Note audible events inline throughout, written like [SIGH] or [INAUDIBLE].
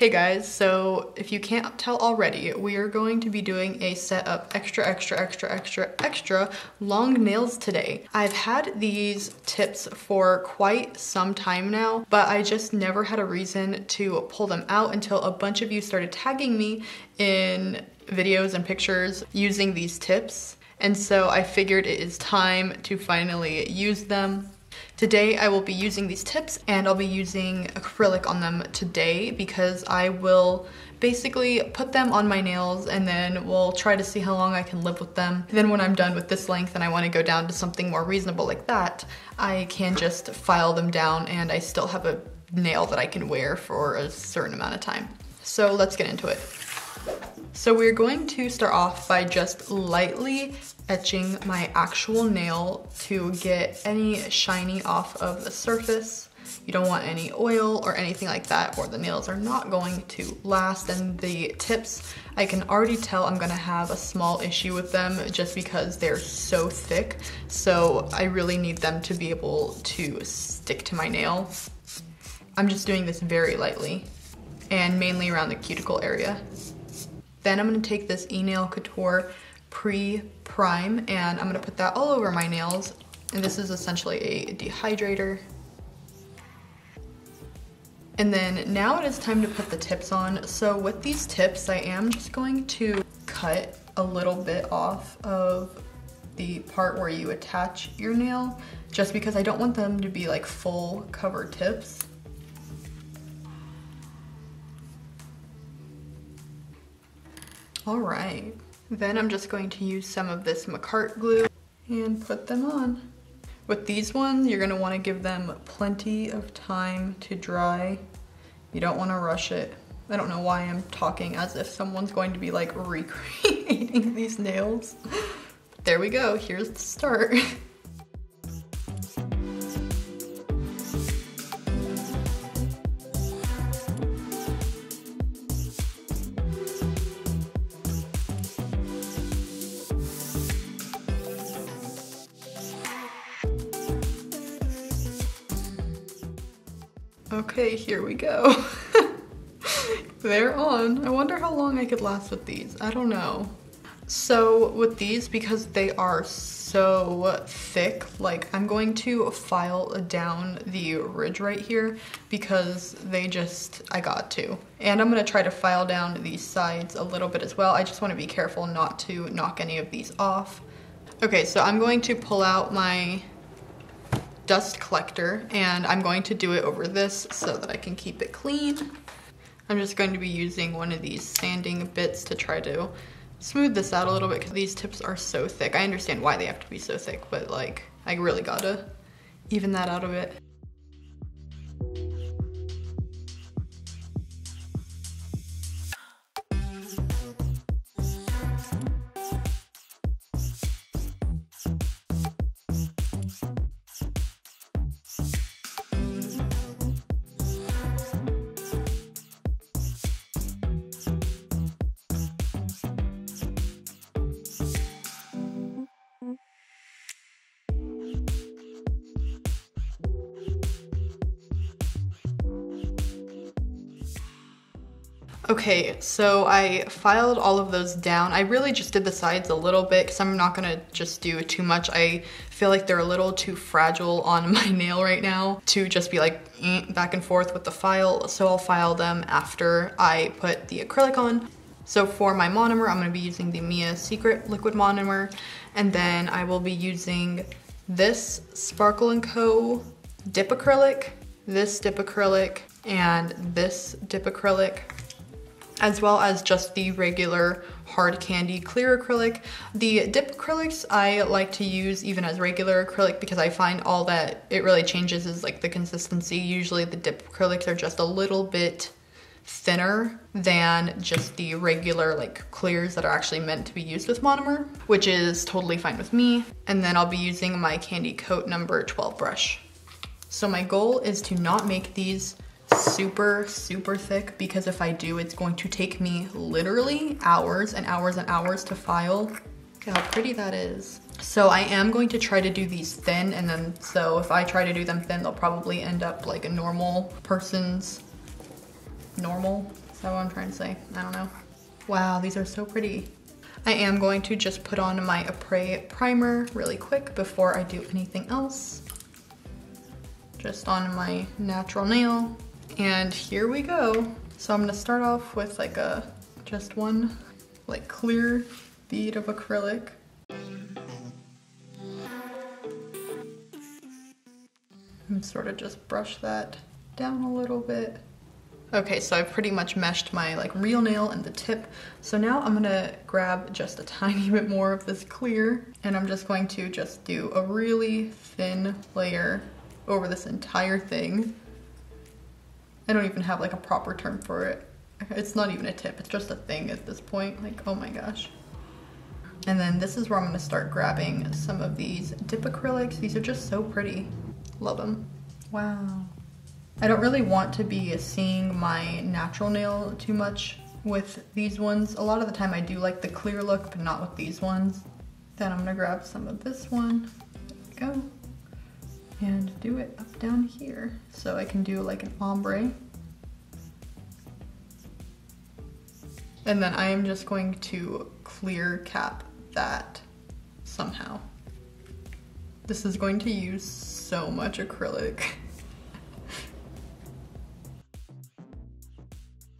Hey guys, so if you can't tell already, we are going to be doing a set of extra, extra, extra, extra, extra long nails today. I've had these tips for quite some time now, but I just never had a reason to pull them out until a bunch of you started tagging me in videos and pictures using these tips. And so I figured it is time to finally use them. Today I will be using these tips and I'll be using acrylic on them today because I will basically put them on my nails and then we'll try to see how long I can live with them. Then when I'm done with this length and I want to go down to something more reasonable like that, I can just file them down and I still have a nail that I can wear for a certain amount of time. So let's get into it. So we're going to start off by just lightly etching my actual nail to get any shiny off of the surface. You don't want any oil or anything like that or the nails are not going to last. And the tips, I can already tell I'm gonna have a small issue with them just because they're so thick. So I really need them to be able to stick to my nail. I'm just doing this very lightly and mainly around the cuticle area. Then I'm gonna take this E-Nail Couture pre-prime and I'm gonna put that all over my nails. And this is essentially a dehydrator. And then now it is time to put the tips on. So with these tips, I am just going to cut a little bit off of the part where you attach your nail, just because I don't want them to be like full cover tips. All right. Then I'm just going to use some of this Makartt glue and put them on. With these ones, you're gonna wanna give them plenty of time to dry. You don't wanna rush it. I don't know why I'm talking as if someone's going to be like [LAUGHS] recreating these nails. There we go, here's the start. [LAUGHS] Okay, here we go. [LAUGHS] They're on. I wonder how long I could last with these. I don't know. So with these, because they are so thick, like I'm going to file down the ridge right here because they just, I got to. And I'm gonna try to file down these sides a little bit as well. I just wanna be careful not to knock any of these off. Okay, so I'm going to pull out my dust collector and I'm going to do it over this so that I can keep it clean. I'm just going to be using one of these sanding bits to try to smooth this out a little bit because these tips are so thick. I understand why they have to be so thick, but like I really gotta even that out a bit. Okay, so I filed all of those down. I really just did the sides a little bit because I'm not gonna just do too much. I feel like they're a little too fragile [LAUGHS] on my nail right now to just be like eh, back and forth with the file. So I'll file them after I put the acrylic on. So for my monomer, I'm gonna be using the Mia Secret Liquid Monomer. And then I will be using this Sparkle & Co. dip acrylic, this dip acrylic, and this dip acrylic as well as just the regular hard candy clear acrylic. The dip acrylics I like to use even as regular acrylic because I find all that it really changes is like the consistency. Usually the dip acrylics are just a little bit thinner than just the regular like clears that are actually meant to be used with monomer, which is totally fine with me. And then I'll be using my Candy Coat number 12 brush. So my goal is to not make these super, super thick because if I do, it's going to take me literally hours and hours and hours to file. Look how pretty that is. So I am going to try to do these thin and then, so if I try to do them thin, they'll probably end up like a normal person's normal Is that what I'm trying to say? I don't know. Wow, these are so pretty. I am going to just put on my Apres primer really quick before I do anything else. Just on my natural nail. And here we go. So I'm gonna start off with like a, just one like clear bead of acrylic. And sort of just brush that down a little bit. Okay, so I've pretty much meshed my like real nail and the tip. So now I'm gonna grab just a [LAUGHS] tiny bit more of this clear and I'm just going to just do a really thin layer over this entire thing. I don't even have like a proper term for it. It's not even a tip, it's just a thing at this point. Like, oh my gosh. And then this is where I'm gonna start grabbing some of these dip acrylics. These are just so pretty. Love them. Wow. I don't really want to be seeing my natural nail too much with these ones. A lot of the time I do like the clear look, but not with these ones. Then I'm gonna grab some of this one, There we go, and do it up down here. So I can do like an ombre. And then I am just going to clear cap that somehow. This is going to use so much acrylic. [LAUGHS]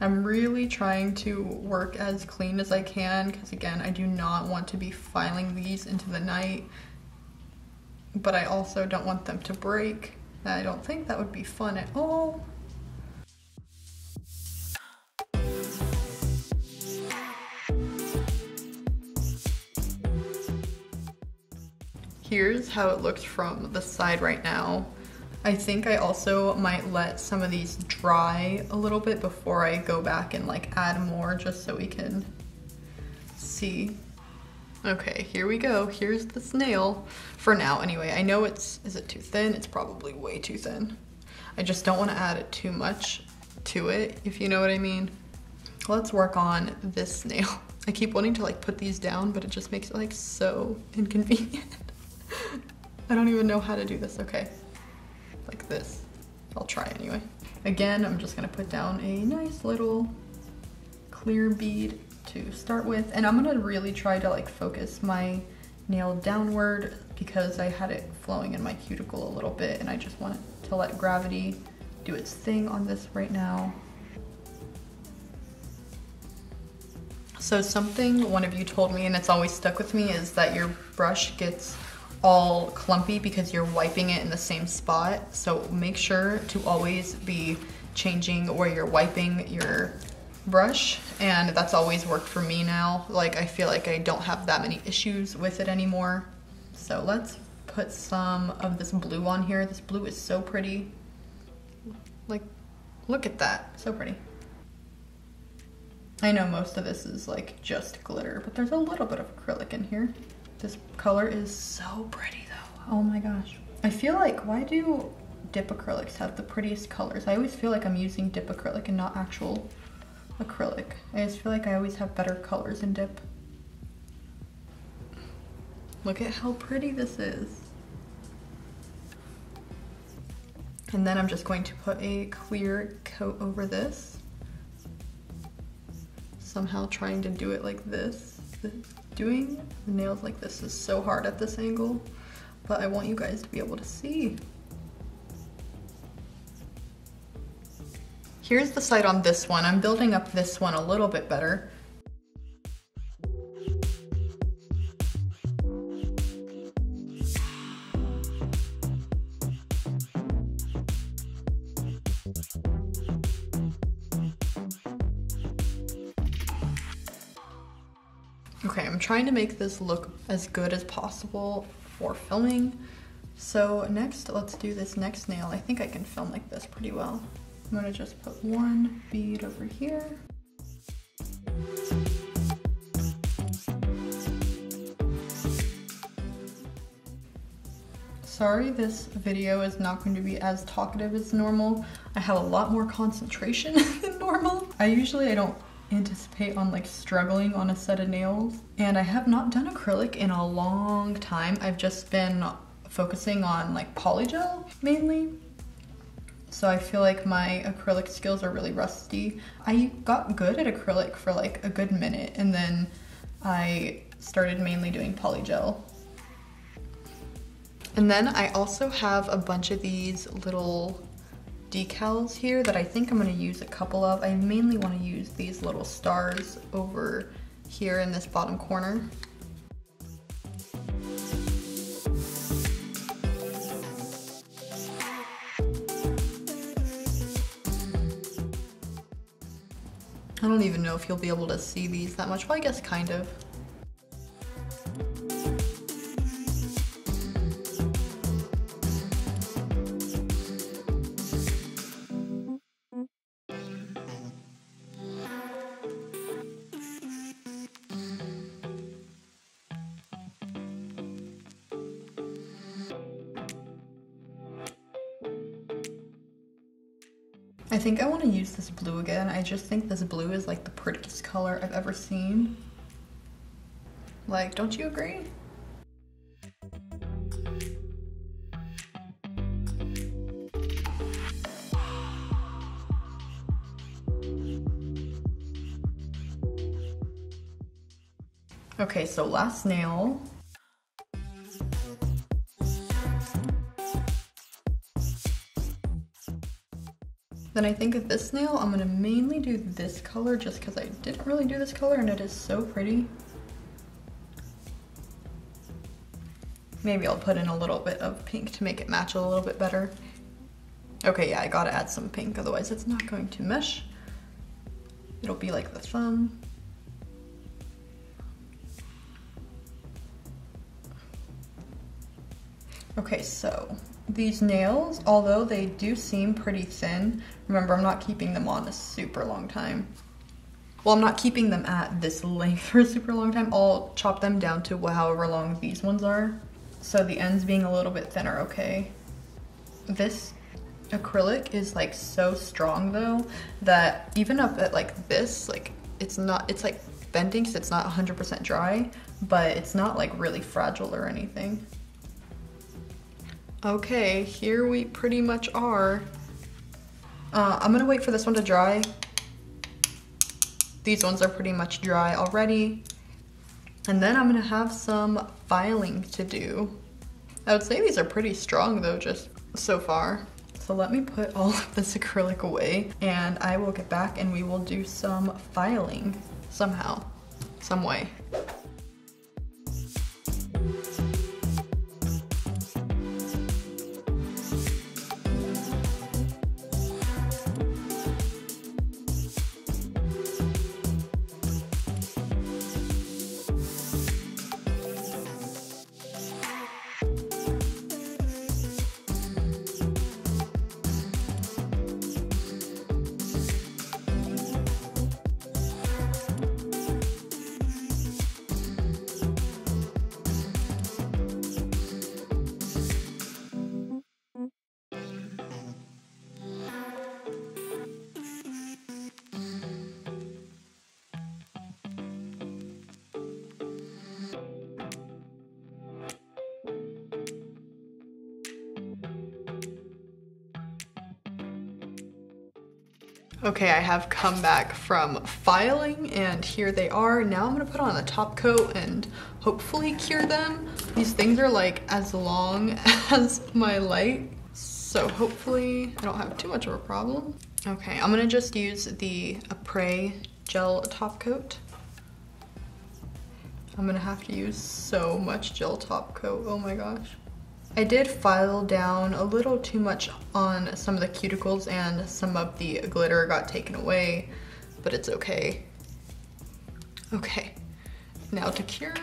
I'm really trying to work as clean as I can because again, I do not want to be filing these into the night, but I also don't want them to break. I don't think that would be fun at all. Here's how it looks from the side right now. I think I also might let some of these dry a little bit before I go back and like add more just so we can see. Okay, here we go. Here's the snail for now anyway. I know it's, is it too thin? It's probably way too thin. I just don't want to add it too much to it, if you know what I mean. Let's work on this snail. [LAUGHS] I keep wanting to like put these down, but it just makes it like so [LAUGHS] inconvenient. [LAUGHS] I don't even know how to do this. Okay, like this. I'll try anyway. Again, I'm just gonna put down a nice little clear bead to start with. And I'm gonna really try to like focus my nail downward because I had it flowing in my cuticle a little bit and I just want to let gravity do its thing on this right now. So something one of you told me and it's always stuck with me is that your brush gets all clumpy because you're wiping it in the same spot. So make sure to always be changing where you're wiping your brush and that's always worked for me now. Like I feel like I don't have that many issues with it anymore. So let's put some of this blue on here. This blue is so pretty. Like, look at that, so pretty. I know most of this is like just glitter, but there's a little bit of acrylic in here. This color is so pretty though. Oh my gosh. I feel like, why do dip acrylics have the prettiest colors? I always feel like I'm using dip acrylic and not actual acrylic. I just feel like I always have better colors in dip. Look at how pretty this is. And then I'm just going to put a clear coat over this. Somehow trying to do it like this doing the nails like this is so hard at this angle, but I want you guys to be able to see. Here's the side on this one. I'm building up this one a little bit better. Okay, I'm trying to make this look as good as possible for filming. So next, let's do this next nail. I think I can film like this pretty well. I'm gonna just put one bead over here. Sorry this video is not going to be as talkative as normal. I have a lot more concentration [LAUGHS] than normal. I usually I don't anticipate on like struggling on a set of nails. And I have not done acrylic in a long time. I've just been focusing on like polygel mainly. So I feel like my acrylic skills are really rusty. I got good at acrylic for like a good minute and then I started mainly doing polygel. And then I also have a bunch of these little decals here that I think I'm gonna use a couple of. I mainly wanna use these little stars over here in this bottom corner. I don't even know if you'll be able to see these that much. Well, I guess kind of. Think I want to use this blue again. I just think this blue is like the prettiest color I've ever seen. Like, don't you agree? Okay, so last nail. Then I think of this nail, I'm gonna mainly do this color just because I didn't really do this color and it is so pretty. Maybe I'll put in a little bit of pink to make it match a little bit better. Okay, yeah, I gotta add some pink, otherwise it's not going to mesh. It'll be like the thumb. Okay, so these nails, although they do seem pretty thin, remember I'm not keeping them on a super long time. Well, I'm not keeping them at this length [LAUGHS] for a super long time. I'll chop them down to however long these ones are. So the ends being a little bit thinner, okay? This acrylic is like so strong though, that even up at like this, like it's not, it's like bending because it's not 100% dry, but it's not like really fragile or anything. Okay, here we pretty much are. Uh, I'm gonna wait for this one to dry. These ones are pretty much dry already. And then I'm gonna have some filing to do. I would say these are pretty strong though, just so far. So let me put all of this [LAUGHS] acrylic away and I will get back and we will do some filing somehow, some way. Okay, I have come back from filing and here they are. Now I'm gonna put on a top coat and hopefully cure them. These things are like as long [LAUGHS] as my light, so hopefully I don't have too much of a problem. Okay, I'm gonna just use the Apres gel top coat. I'm gonna have to use so much gel top coat, oh my gosh. I did file down a little too much on some of the cuticles and some of the glitter got taken away, but it's okay. Okay, now to cure.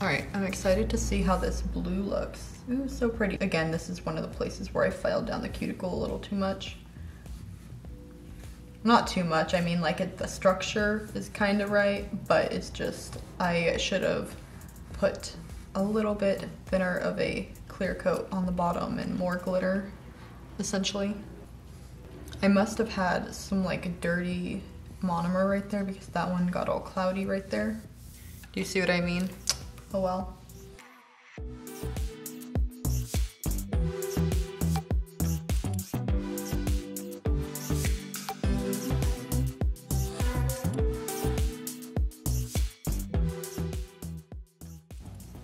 All right, I'm excited to see how this blue looks. Ooh, so pretty. Again, this is one of the places where I filed down the cuticle a little too much. Not too much, I mean like it, the structure is kind of right, but it's just, I should have put a little bit thinner of a clear coat on the bottom and more glitter, essentially. I must have had some like dirty monomer right there because that one got all cloudy right there. Do you see what I mean? Oh well.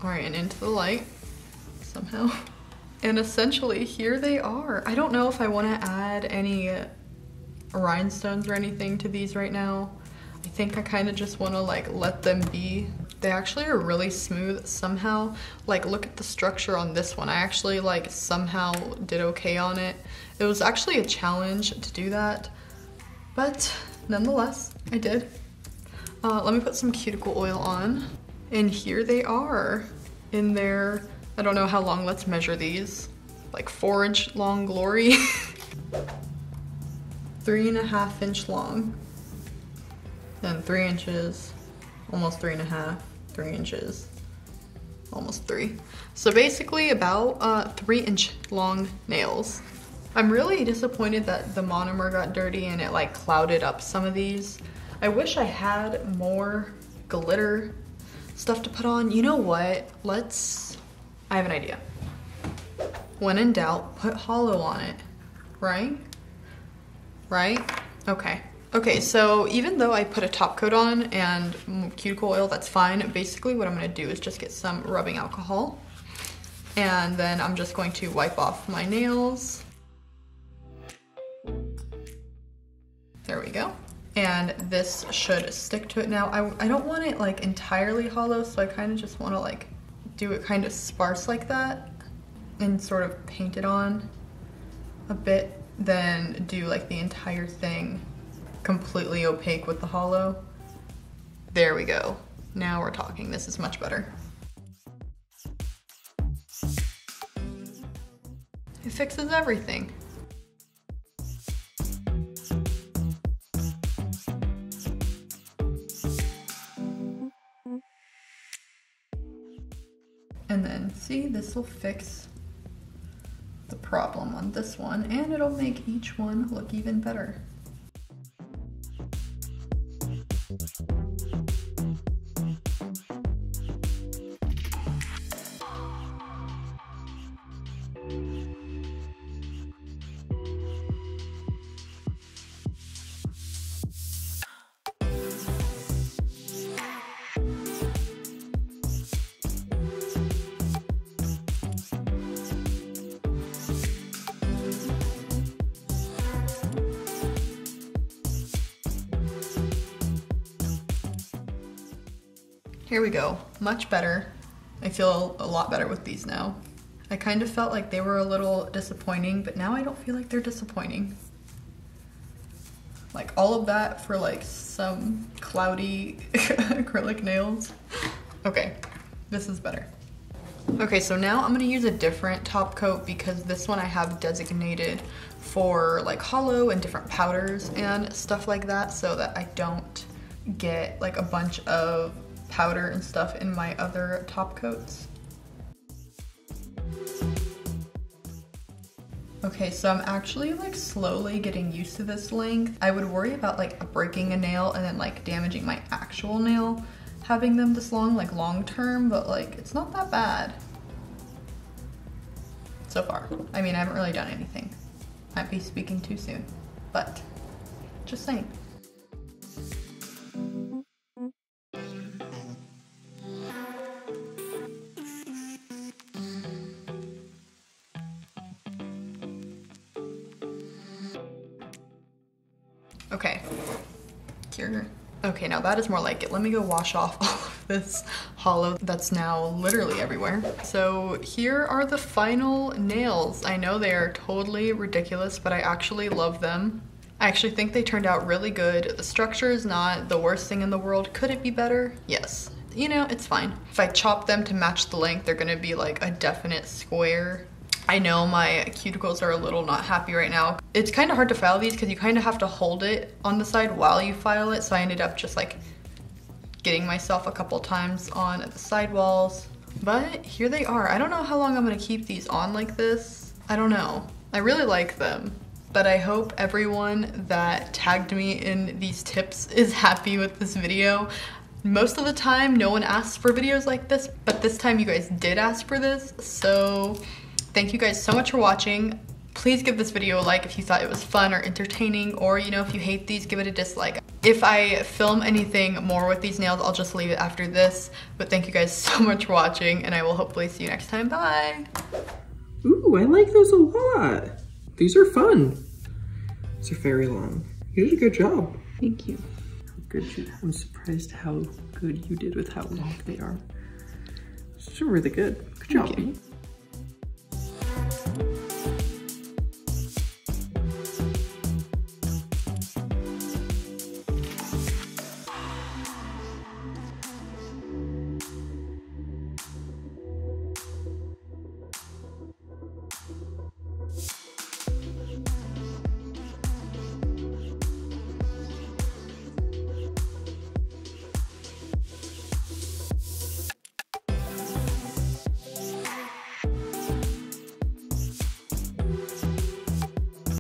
All right, and into the light somehow. [LAUGHS] And essentially here they are. I don't know if I wanna add any rhinestones or anything to these right now. I think I kind of just want to like let them be. They actually are really smooth somehow. Like look at the structure on this one. I actually like somehow did okay on it. It was actually a challenge to do that, but nonetheless, I did. Uh, let me put some cuticle oil on. And here they are in their, I don't know how long, let's measure these. Like four inch long glory. [LAUGHS] Three and a half inch long. Then three inches, almost three and a half, three inches, almost three. So basically about uh, three inch long nails. I'm really disappointed that the monomer got dirty and it like clouded up some of these. I wish I had more glitter stuff to put on. You know what? Let's, I have an idea. When in doubt, put holo on it, right? Right? Okay. Okay, so even though I put a top coat on and cuticle oil, that's fine. Basically what I'm gonna do is just get some rubbing alcohol and then I'm just going to wipe off my nails. There we go. And this should stick to it now. I, I don't want it like entirely holo, so I kind of just want to like do it kind of sparse like that and sort of paint it on a bit, then do like the entire thing completely opaque with the holo. There we go. Now we're talking. This is much better. It fixes everything. And then see, this will fix the problem on this one and it'll make each one look even better. Here we go, much better. I feel a lot better with these now. I kind of felt like they were a little disappointing, but now I don't feel like they're disappointing. Like all of that for like some cloudy [LAUGHS] acrylic nails. Okay, this is better. Okay, so now I'm gonna use a different top coat because this one I have designated for like holo and different powders and stuff like that so that I don't get like a bunch of powder and stuff in my other top coats. Okay, so I'm actually like slowly getting used to this length. I would worry about like breaking a nail and then like damaging my actual nail having them this long, like long term, but like it's not that bad so far. I mean, I haven't really done anything. Might be speaking too soon, but just saying. Okay, cure. Okay, now that is more like it. Let me go wash off [LAUGHS] all of this holo that's now literally everywhere. So here are the final nails. I know they are totally ridiculous, but I actually love them. I actually think they turned out really good. The structure is not the worst thing in the world. Could it be better? Yes. You know, it's fine. If I chop them to match the length, they're gonna be like a definite square I know my cuticles are a little not happy right now. It's kind of hard to file these because you kind of have to hold it on the side while you file it. So I ended up just like getting myself a couple times on the side walls. But here they are. I don't know how long I'm gonna keep these on like this. I don't know. I really like them. But I hope everyone that tagged me in these tips [LAUGHS] is happy with this video. Most of the time, no one asks for videos like this, but this time you guys did ask for this, so Thank you guys so much for watching. Please give this video a like if you thought it was fun or entertaining, or you know, if you hate these, give it a dislike. If I film anything more with these nails, I'll just leave it after this. But thank you guys [LAUGHS] so much for watching and I will hopefully see you next time. Bye. Ooh, I like those a lot. These are fun. These are very long. You did a good job. Thank you. How Good. you- I'm surprised how good you did with how long they are. It's really good. Good job. you.